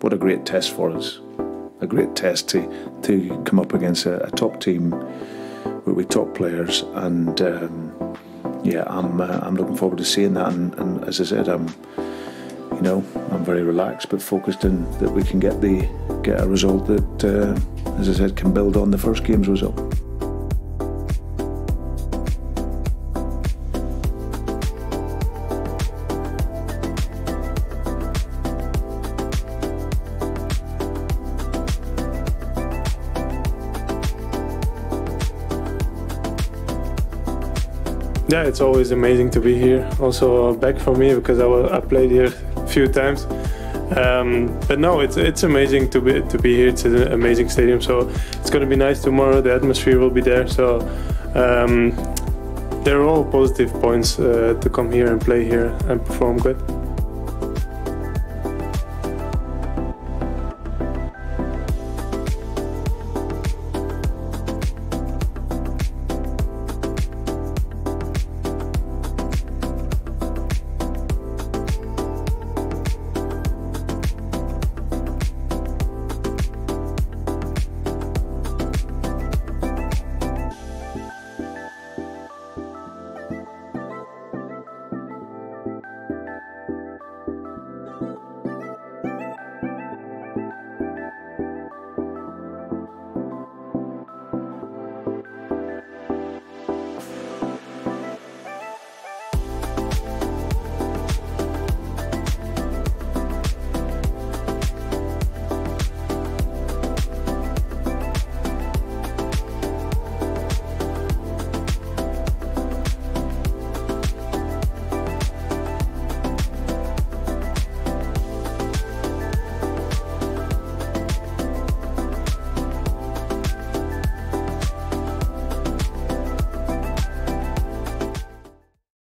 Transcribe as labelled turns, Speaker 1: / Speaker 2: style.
Speaker 1: what a great test for us. A great test to to come up against a, a top team with, with, top players, and um, yeah, I'm uh, I'm looking forward to seeing that. And, and, as I said, I'm you know I'm very relaxed but focused in that we can get the get a result that, uh, as I said, can build on the first game's result.
Speaker 2: Yeah, it's always amazing to be here. Also back for me because I, I played here a few times. Um, but no, it's it's amazing to be to be here. It's an amazing stadium, so it's going to be nice tomorrow. The atmosphere will be there, so um, they're all positive points uh, to come here and play here and perform good.